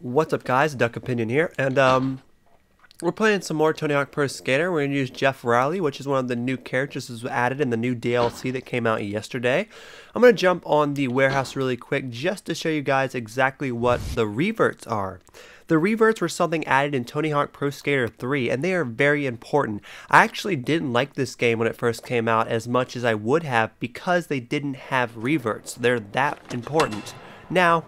What's up guys, Duck Opinion here, and um, we're playing some more Tony Hawk Pro Skater. We're going to use Geoff Rowley, which is one of the new characters that was added in the new DLC that came out yesterday. I'm going to jump on the warehouse really quick just to show you guys exactly what the reverts are. The reverts were something added in Tony Hawk Pro Skater 3, and they are very important. I actually didn't like this game when it first came out as much as I would have because they didn't have reverts. They're that important. Now,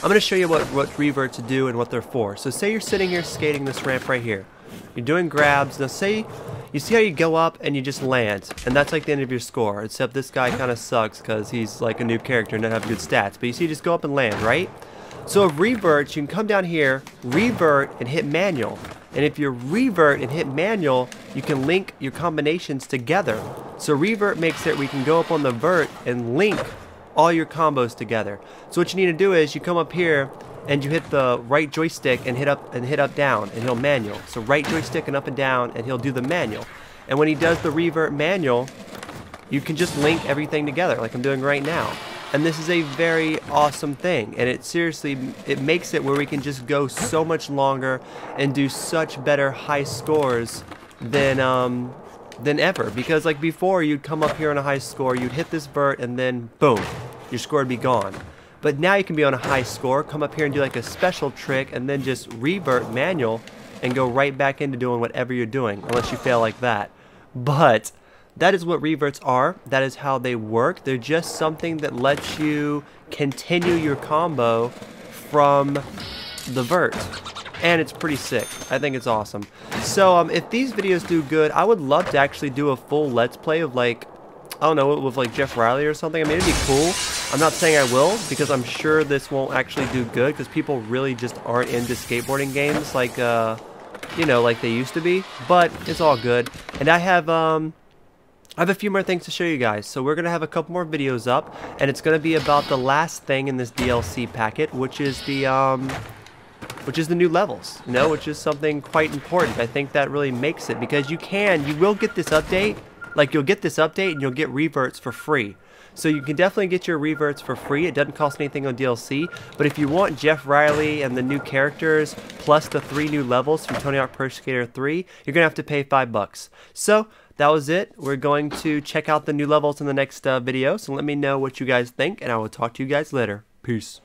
I'm going to show you what, what reverts do and what they're for. So say you're sitting here skating this ramp right here. You're doing grabs. Now say you see how you go up and you just land. And that's like the end of your score. Except this guy kind of sucks because he's like a new character and doesn't have good stats. But you see you just go up and land, right? So if reverts, you can come down here, revert, and hit manual. And if you revert and hit manual, you can link your combinations together. So revert makes it we can go up on the vert and link all your combos together. So what you need to do is you come up here and you hit the right joystick and hit up and hit up down and he'll manual. So right joystick and up and down and he'll do the manual. And when he does the revert manual, you can just link everything together like I'm doing right now. And this is a very awesome thing and it seriously it makes it where we can just go so much longer and do such better high scores than um than ever because like before you'd come up here on a high score you'd hit this vert and then boom your score would be gone. But now you can be on a high score, come up here and do like a special trick, and then just revert manual and go right back into doing whatever you're doing, unless you fail like that. But that is what reverts are. That is how they work. They're just something that lets you continue your combo from the vert. And it's pretty sick. I think it's awesome. So um, if these videos do good, I would love to actually do a full Let's Play of like, I don't know, with like Geoff Rowley or something. I mean, it'd be cool. I'm not saying I will, because I'm sure this won't actually do good, because people really just aren't into skateboarding games like, uh, you know, like they used to be. But it's all good. And I have, um, I have a few more things to show you guys. So we're going to have a couple more videos up, and it's going to be about the last thing in this DLC packet, which is the, um, which is the new levels, you know, which is something quite important. I think that really makes it, because you can, you will get this update, like you'll get this update and you'll get reverts for free. So you can definitely get your reverts for free. It doesn't cost anything on DLC. But if you want Geoff Rowley and the new characters, plus the three new levels from Tony Hawk Pro Skater 3, you're going to have to pay five bucks. So that was it. We're going to check out the new levels in the next uh, video. So let me know what you guys think, and I will talk to you guys later. Peace.